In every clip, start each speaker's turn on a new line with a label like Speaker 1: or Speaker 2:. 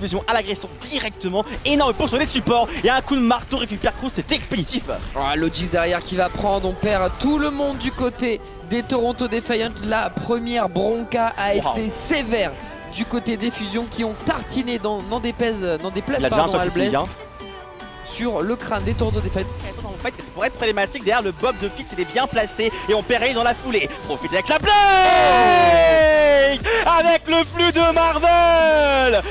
Speaker 1: fusion à l'agression directement. Énorme pour sur les supports. Et un coup de marteau récupère Cruz, c'est expéditif.
Speaker 2: Oh, Logis derrière qui va prendre, on perd tout le monde du côté des Toronto Defiant. La première bronca a
Speaker 1: Wow.
Speaker 2: été sévère du côté des fusions qui ont tartiné dans, dans des pèses, dans des places
Speaker 1: Il a
Speaker 2: pardon,
Speaker 1: hein.
Speaker 2: sur le crâne des Toronto Defiant.
Speaker 1: En fait, c'est pour être problématique, derrière le bob de Fix il est bien placé et on perd dans la foulée. Profite avec la Blake Avec le flux de Marvel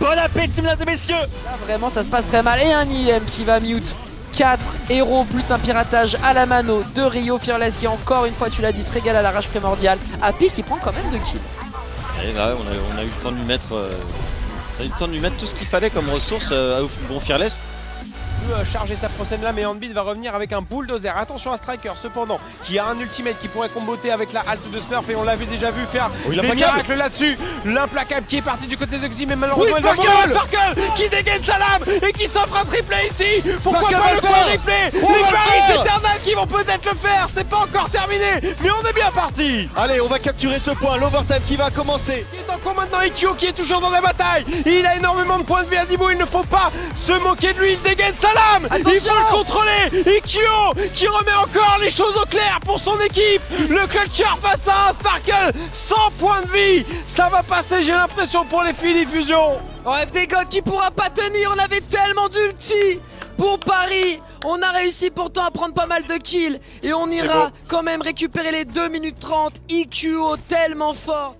Speaker 1: Bon appétit mesdames et messieurs
Speaker 2: Là, vraiment, ça se passe très mal. Et un IM qui va mute. 4 héros plus un piratage à la mano de Rio Fearless qui encore une fois tu l'as dit se régale à la rage primordiale. Happy qui prend quand même 2 kills.
Speaker 3: Et là, on a, on a eu le temps de lui mettre, euh, on a eu le temps de lui mettre tout ce qu'il fallait comme ressources euh, au bon Fearless.
Speaker 4: Peut euh, charger sa procède là mais Handbeat va revenir avec un bulldozer. Attention à Striker cependant qui a un ultimate qui pourrait comboter avec la halte de Smurf et on l'avait déjà vu faire
Speaker 3: Oh, il a
Speaker 4: des miracles là-dessus. L'implacable qui est parti du côté de Xi mais malheureusement
Speaker 3: Oui,
Speaker 4: il va
Speaker 3: Sparkle.
Speaker 4: Sparkle qui dégaine sa lame et qui s'offre un triplé ici. Pourquoi
Speaker 3: Sparkle
Speaker 4: pas le triplé vont peut-être le faire c'est pas encore terminé mais on est bien parti.
Speaker 3: Allez, on va capturer ce point. L'overtime qui va commencer.
Speaker 4: il est encore maintenant Ikyo qui est toujours dans la bataille. Il a énormément de points de vie à Dimo, il ne faut pas se moquer de lui, il dégaine sa lame. Il faut le contrôler. Ikyo qui remet encore les choses au clair pour son équipe. Le clutcher face à un Sparkle 100 points de vie. Ça va passer j'ai l'impression pour les Philly Fusion
Speaker 2: Oh FD God qui pourra pas tenir, on avait tellement d'ulti pour Paris On a réussi pourtant à prendre pas mal de kills. Et on ira quand même récupérer les 2 minutes 30 IQO tellement fort